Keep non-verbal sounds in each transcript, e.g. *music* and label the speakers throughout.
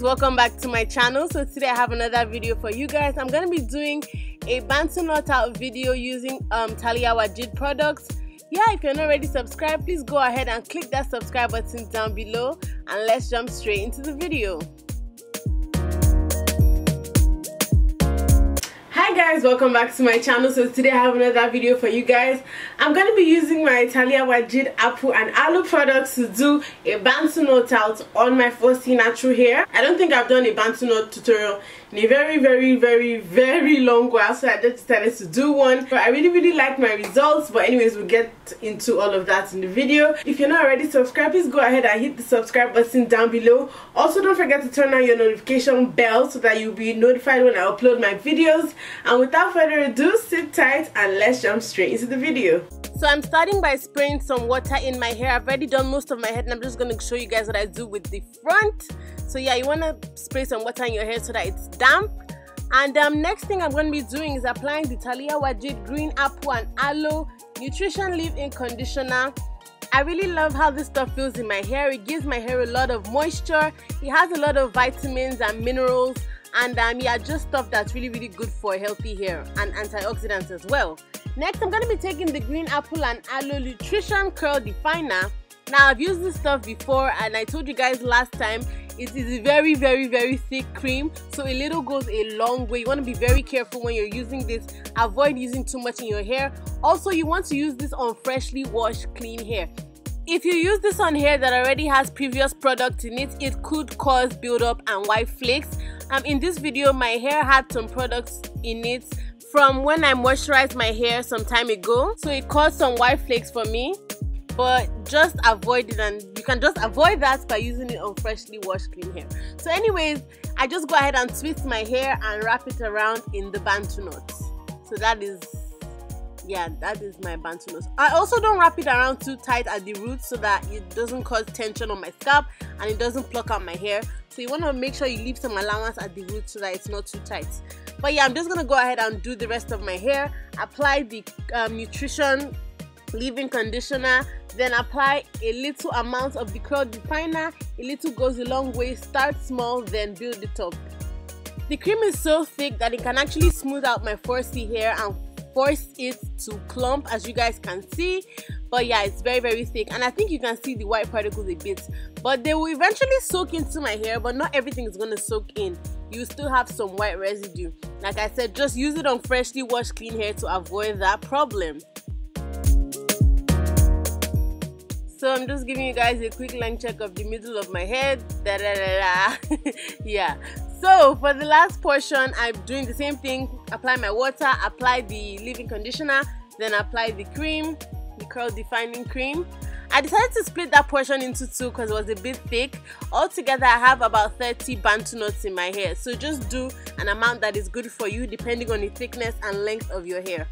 Speaker 1: guys welcome back to my channel. So today i have another video for you guys. I'm gonna be doing a bantu knot out video using um Waajid products. Yeah if you're not already subscribed please go ahead and click that subscribe button down below and let's jump straight into the video guys welcome back to my channel. So today i have another video for you guys. I'm going to be using my Taliah Waajid apple and aloe products to do a bantu knot out on my 4C natural hair. I don't think i've done a bantu knot tutorial in a very very very very long while so i just decided to do one. But i really really like my results. But anyways we'll get into all of that in the video. If you're not already subscribed please go ahead and hit the subscribe button down below. Also don't forget to turn on your notification bell so that you'll be notified when i upload my videos without further ado sit tight and let's jump straight into the video so i'm starting by spraying some water in my hair i've already done most of my head and i'm just going to show you guys what i do with the front so yeah you want to spray some water in your hair so that it's damp and um, next thing I'm going to be doing is applying the Taliah Waajid Green Apple and Aloe Nutrition Leave-In Conditioner. I really love how this stuff feels in my hair. It gives my hair a lot of moisture. It has a lot of vitamins and minerals. And um, yeah, just stuff that's really, really good for healthy hair and antioxidants as well. Next, I'm going to be taking the Green Apple and Aloe Nutrition Curl Definer. Now, I've used this stuff before and I told you guys last time it is a very very very thick cream. So a little goes a long way. You want to be very careful when you're using this. Avoid using too much in your hair. Also you want to use this on freshly washed clean hair. If you use this on hair that already has previous product in it it could cause buildup and white flakes um in this video my hair had some products in it from when i moisturized my hair some time ago. So it caused some white flakes for me but just avoid it. And you can just avoid that by using it on freshly washed clean hair. So anyways i just go ahead and twist my hair and wrap it around in the bantu knot so that is yeah that is my bantu knot i also don't wrap it around too tight at the roots so that it doesn't cause tension on my scalp and it doesn't pluck out my hair. So you want to make sure you leave some allowance at the roots so that it's not too tight. But yeah i'm just gonna go ahead and do the rest of my hair apply the um, nutrition leave-in conditioner then apply a little amount of the curl definer a little goes a long way. Start small then build it up. The cream is so thick that it can actually smooth out my 4C hair and force it to clump as you guys can see. But yeah it's very very thick. And i think you can see the white particles a bit. But they will eventually soak into my hair but not everything is going to soak in. You still have some white residue. Like i said just use it on freshly washed clean hair to avoid that problem. So i'm just giving you guys a quick length check of the middle of my head. Da, da, da, da. *laughs* yeah so for the last portion i'm doing the same thing apply my water apply the leave-in conditioner then apply the cream the curl defining cream I decided to split that portion into two because it was a bit thick. Altogether, I have about 30 bantu knots in my hair. So just do an amount that is good for you depending on the thickness and length of your hair.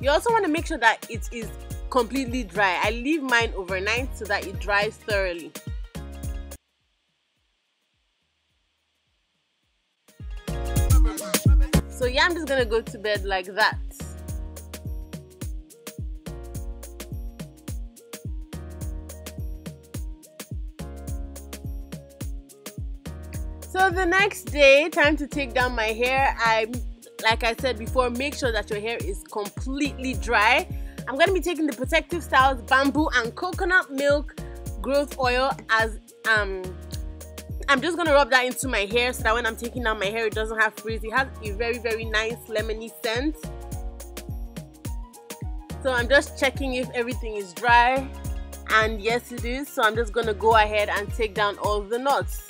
Speaker 1: You also want to make sure that it is completely dry. I leave mine overnight so that it dries thoroughly. So yeah, I'm just gonna go to bed like that. So the next day, time to take down my hair. I, like I said before, make sure that your hair is completely dry I'm to be taking the Protective Styles Bamboo and Coconut Milk Growth Oil as um I'm just gonna rub that into my hair so that when I'm taking out my hair it doesn't have frizz. It has a very very nice lemony scent. So I'm just checking if everything is dry and yes it is so I'm just gonna go ahead and take down all the knots.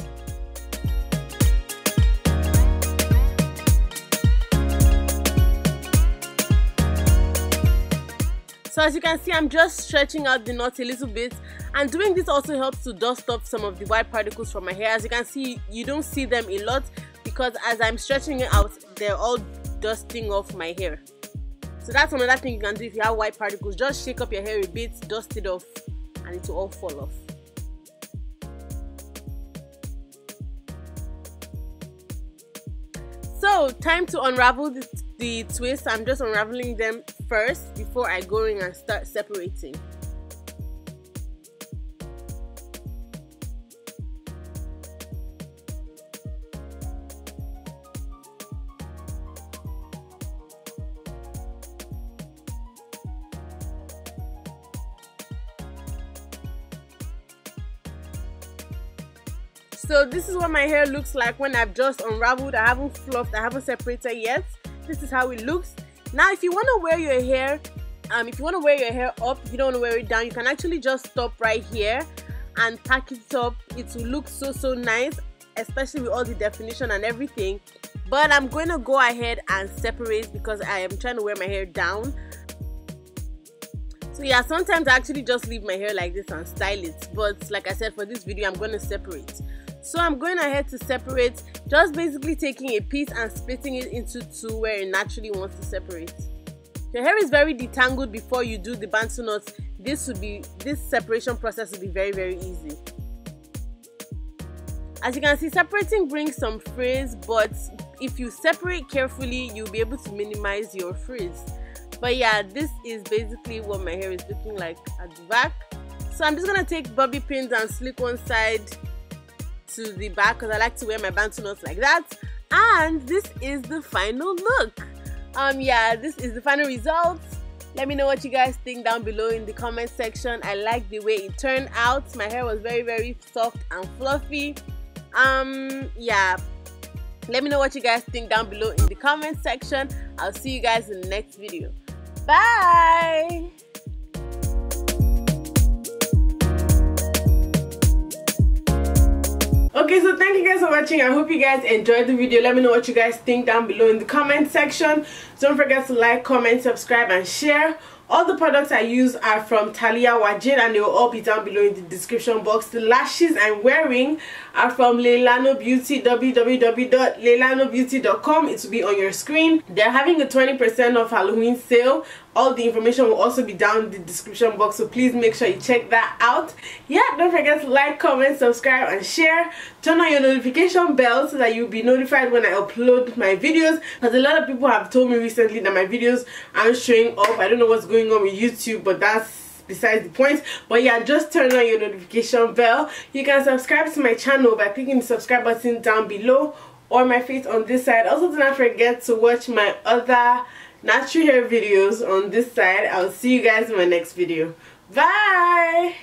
Speaker 1: so as you can see i'm just stretching out the knot a little bit and doing this also helps to dust off some of the white particles from my hair. As you can see you don't see them a lot because as i'm stretching it out they're all dusting off my hair. So that's another thing you can do if you have white particles. Just shake up your hair a bit dust it off and it will all fall off. So time to unravel the, the twist. I'm just unraveling them first before i go in and start separating so this is what my hair looks like when I've just unraveled. I haven't fluffed. I haven't separated yet. This is how it looks. Now if you want to wear your hair um, if you want to wear your hair up you don't want to wear it down you can actually just stop right here and pack it up. It will look so so nice especially with all the definition and everything. But I'm going to go ahead and separate because I am trying to wear my hair down. So yeah sometimes I actually just leave my hair like this and style it. But like I said for this video I'm going to separate so I'm going ahead to separate just basically taking a piece and splitting it into two where it naturally wants to separate. Your hair is very detangled before you do the bantu knots this would be this separation process will be very very easy. As you can see separating brings some frizz but if you separate carefully you'll be able to minimize your frizz. But yeah this is basically what my hair is looking like at the back. So i'm just gonna take bobby pins and slick one side to the back because i like to wear my bantu knots like that. And this is the final look. Um yeah this is the final result. Let me know what you guys think down below in the comment section. I like the way it turned out. My hair was very very soft and fluffy. Um yeah. Let me know what you guys think down below in the comment section. I'll see you guys in the next video. Bye okay so thank you guys for watching i hope you guys enjoyed the video let me know what you guys think down below in the comment section don't forget to like comment subscribe and share all the products I use are from Taliah Waajid and they will all be down below in the description box. The lashes I'm wearing are from Leilano Beauty, www.leilanobeauty.com. It will be on your screen. They're having a 20% off Halloween sale. All the information will also be down in the description box, so please make sure you check that out. Yeah, don't forget to like, comment, subscribe, and share. Turn on your notification bell so that you'll be notified when I upload my videos. Because a lot of people have told me recently that my videos aren't showing up. I don't know what's going on with YouTube, but that's besides the point but yeah just turn on your notification bell you can subscribe to my channel by clicking the subscribe button down below or my face on this side also do not forget to watch my other natural hair videos on this side. I'll see you guys in my next video. Bye